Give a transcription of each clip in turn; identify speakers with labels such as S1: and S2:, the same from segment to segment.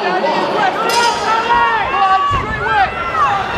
S1: Come on, straight away.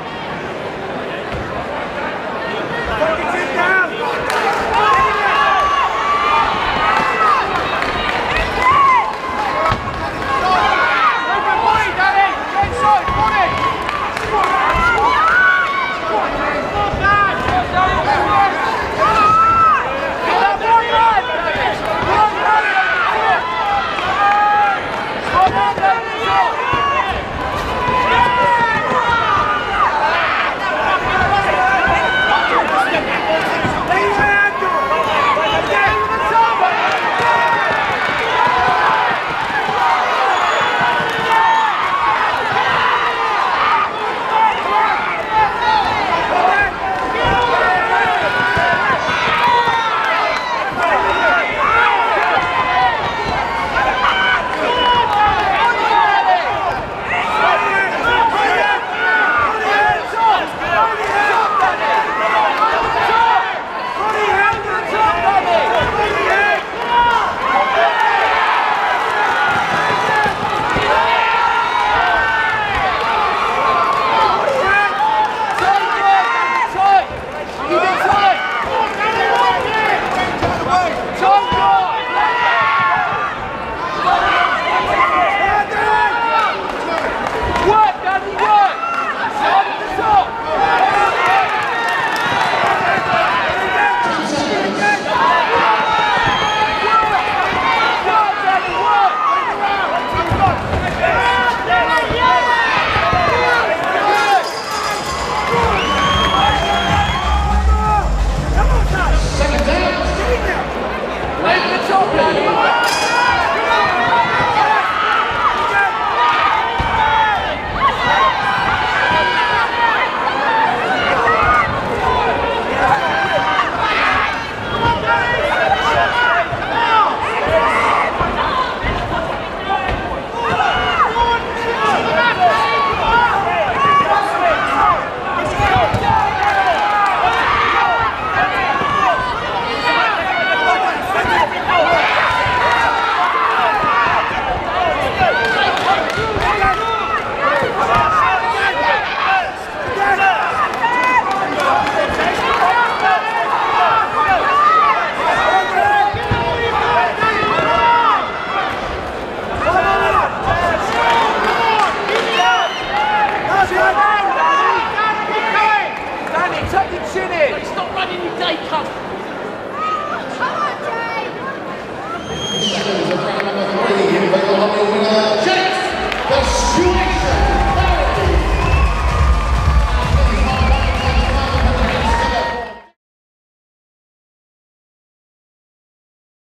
S1: Champion!